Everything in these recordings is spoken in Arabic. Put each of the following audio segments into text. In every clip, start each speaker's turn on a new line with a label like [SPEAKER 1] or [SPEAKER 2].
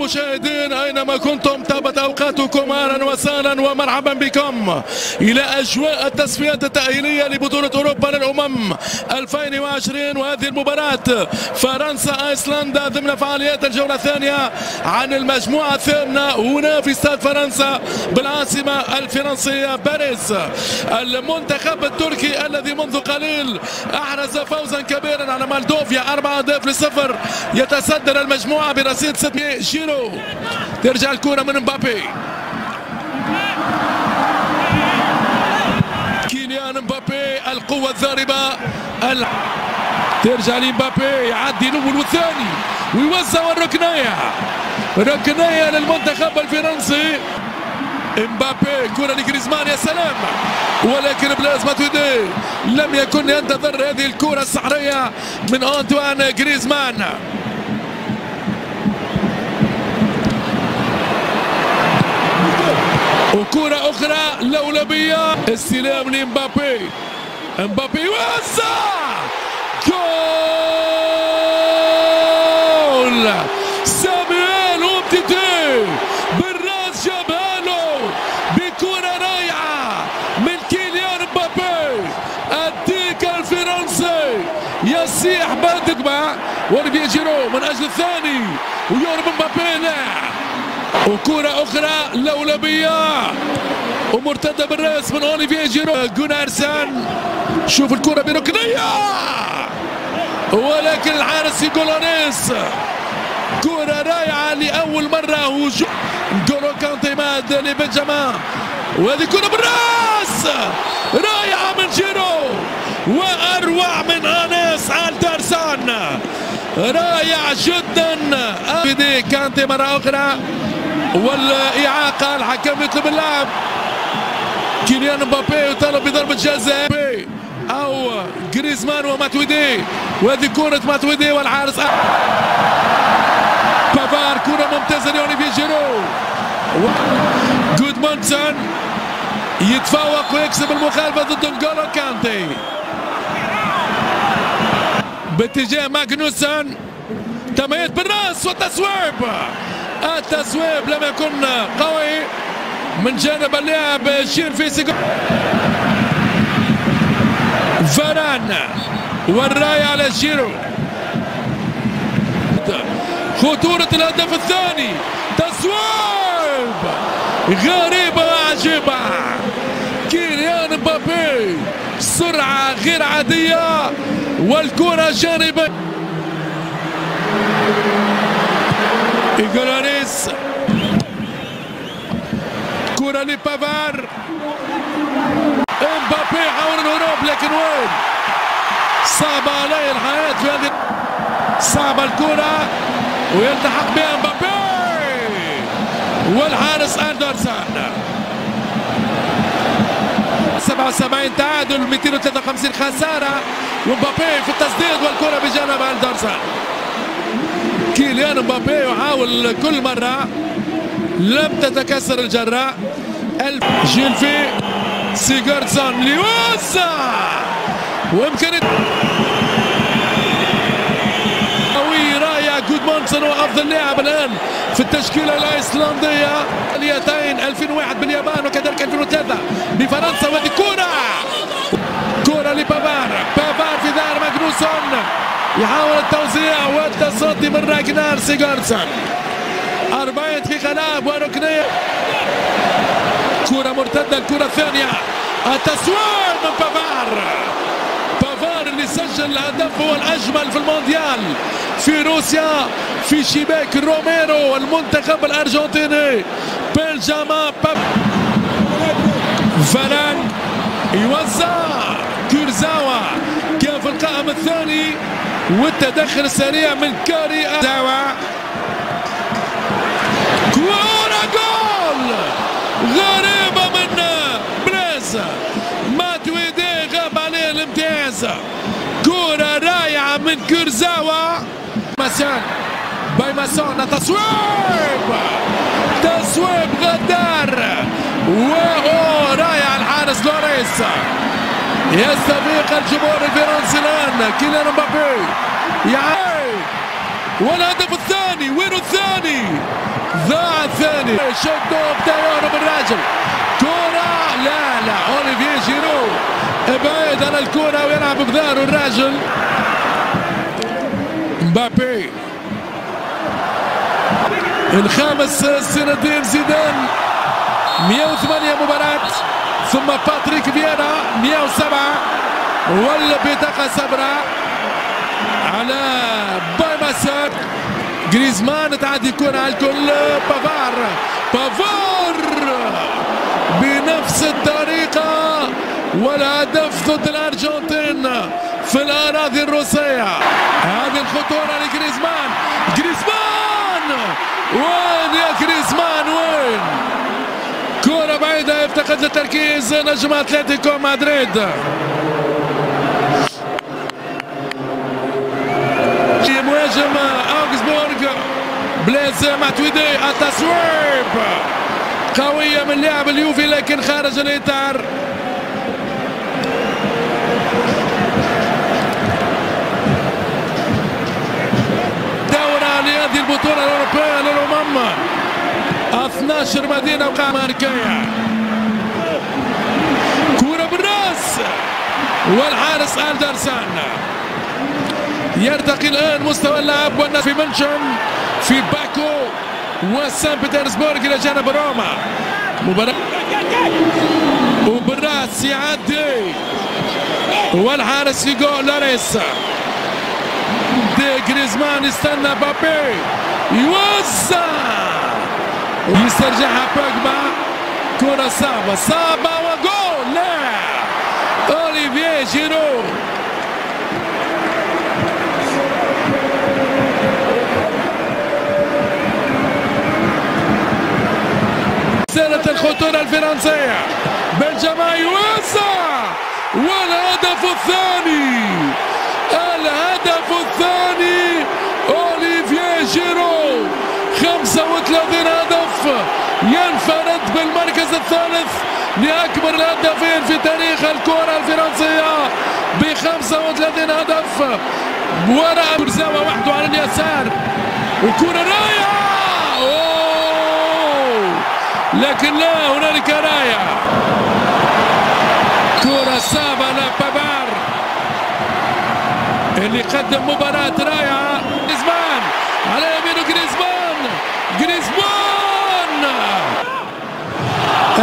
[SPEAKER 1] المشاهدين أينما كنتم طابت أوقاتكم أهلا وسهلا ومرحبا بكم. إلى أجواء التصفيات التأهيلية لبطولة أوروبا للأمم 2020 وهذه المباراة فرنسا أيسلندا ضمن فعاليات الجولة الثانية عن المجموعة الثامنة. هنا في استاد فرنسا بالعاصمة الفرنسية باريس. المنتخب التركي الذي منذ قليل أحرز فوزا كبيرا على مالدوفيا أربعة اهداف لصفر يتصدر المجموعة برصيد 600 جيرو. ترجع الكرة من مبابي كيليان مبابي القوة الضاربة ال... ترجع لمبابي يعدي الأول والثاني ويوزع الركنية ركنية للمنتخب الفرنسي امبابي كرة لجريزمان يا سلام ولكن بليز ماتويدي لم يكن ينتظر هذه الكرة السحرية من أنطوان جريزمان وكرة أخرى لولبية استلام لمبابي. مبابي وزع. جول! سامويل أومتيتي بالراس جابها بكرة رائعة من كيليان مبابي. الديك الفرنسي. يسيح باندقما وربي جيرو من أجل الثاني. ويورب مبابي وكرة أخرى لولبية. ومرتدة بالرأس من أوليفيه جيرو. جونارسان شوف الكرة بركنية ولكن الحارس يقولونيس كرة رائعة لأول مرة. هجوم جولو كانتي ماد لبنجامان وهذه كرة بالرأس. رائعة من جيرو. وأروع من أنس الدرسان رائع جدا. بدي كانتي مرة أخرى. والإعاقة الحكم يطلب اللعب. كيليان مبابي يطالب بضربة جزاء. أو جريزمان وماتويدي. وهذه كرة ماتويدي والحارس بافار كرة ممتازة لأوليفييه جيرو. جودمونسون يتفوق ويكسب المخالفة ضد نجولو كانتي. باتجاه ماجنوسون تميت بالراس والتصويب التصويب لم يكن قوي من جانب اللاعب شير في فران والراية على جيرو خطورة الهدف الثاني. تصويب غريبة وعجيبة كيليان مبابي. سرعة غير عادية. والكرة جانبا إيجولاريس كرة لبافار امبابي حاول الهروب لكن وين؟ صعبة عليه الحياة في هذه صعبة الكرة ويلتحق بها امبابي والحارس أندرسون. 77 تعادل 253 خسارة. ومبابي في التسديد والكرة بجانب أندرسون. كيليان مبابي يحاول كل مرة. لم تتكسر الجرة. جيلفي سيجارسون ليوزع وامكانية قوي راية جودمونسون هو افضل لاعب الآن في التشكيلة الأيسلندية. اليتين 2001 باليابان وكذلك 2003 بفرنسا. وهذه كره كره لبافار. بافار في ظهر ماجنوسون. يحاول التوزيع والتصدي من راجنار سيجارسون 40 دقيقة لعب وركنية. كرة مرتدة الكرة الثانية. التسويق من بافار. بافار اللي سجل الهدف هو الأجمل في المونديال. في روسيا في شباك روميرو المنتخب الأرجنتيني. بنجاما باب فلان يوزع. كورزاوا كان في القائم الثاني؟ والتدخل السريع من كاري دعوة كورة جول! غريبة من بريز. ماتويدي غاب عليه الامتياز. كورة رائعة من كورزاوا. ماسان باي ماسون تصويب! تصويب غدار. واو رائع الحارس لوريس. يستفيق الجمهور الفرنسي الآن. كيليان مبابي. يعني والهدف الثاني. وين الثاني؟ ضاع الثاني. بدا يهرب الراجل كرة. لا لا. اوليفيه جيرو. ابعد على الكرة ويلعب بظهره الراجل. مبابي. الخامس سنتين زيدان. 108 مباراة. ثم باتريك فييرا 107 والبطاقة سبرة على بايماسر جريزمان تعدي كرة على الكل. بافار بافار بنفس الطريقة والهدف ضد الأرجنتين في الأراضي الروسية. هذه الخطورة لجريزمان. جريزمان وين يا جريزمان؟ وين؟ كرة بعيدة يفتقد التركيز نجم أتلتيكو مدريد. مهاجم اوغسبورغ بليز ماتويدي التصويب قوية من لاعب اليوفي لكن خارج الاطار 12 مدينة وقع ماركية كرة بالراس. والحارس ألدرسان يرتقي الآن مستوى اللعب والناس في منشن في باكو وسان بطرسبورغ إلى جانب روما. مباراة وبالراس يعدي. والحارس يقول لاريس دي جريزمان يستنى بابي. يوزع. يسترجعها بوجبا. كرة صعبة. صعبة وجول. لا. اوليفيه جيرو. زالت الخطورة الفرنسية. بنجما يوسع. والهدف الثاني الهدف الثاني اوليفيه جيرو 35 هدف ينفرد بالمركز الثالث لأكبر الهدافين في تاريخ الكرة الفرنسية ب 35 هدف. وراء برزاوة وحده على اليسار. وكرة رايعة. لكن لا هنالك راية. كرة صعبة لبابار اللي قدم مباراة رائعة جريزمان على يمينه جريزمان جريزمان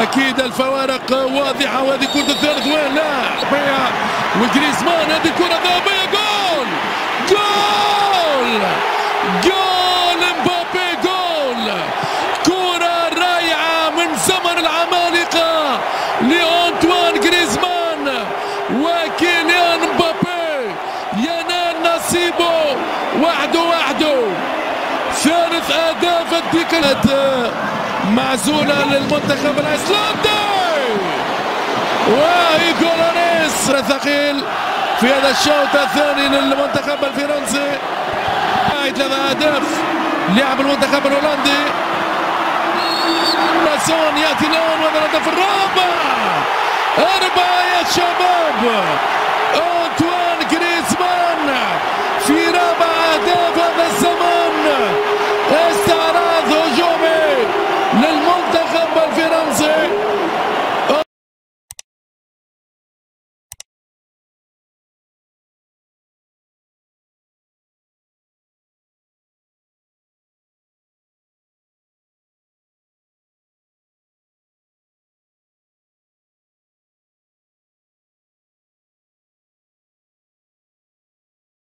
[SPEAKER 1] أكيد الفوارق واضحه وهذه كرة الثالث وين؟ لا. وجريزمان هذه كرة ذهبية. جول! جول! جول امبابي جول! كرة رائعة من زمن العمالقة. لانطوان جريزمان. وكيليان امبابي ينال نصيبه. وحده وحده ثالث أهداف الديكلات. معزولة للمنتخب الأيسلندي! وايجو لوريس ثقيل في هذا الشوط الثاني للمنتخب الفرنسي. ثلاث اهداف لعب المنتخب الهولندي. يأتي الان وهذا الهدف الرابع. أربعة يا شباب!